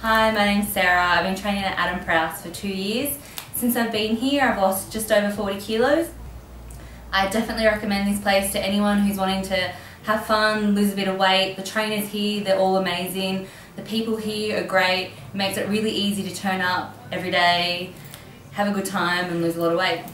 Hi, my name's Sarah. I've been training at Adam Prowse for two years. Since I've been here, I've lost just over 40 kilos. I definitely recommend this place to anyone who's wanting to have fun, lose a bit of weight. The trainers here, they're all amazing. The people here are great. It makes it really easy to turn up every day, have a good time and lose a lot of weight.